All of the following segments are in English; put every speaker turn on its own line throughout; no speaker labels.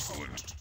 Excellent.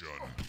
Action.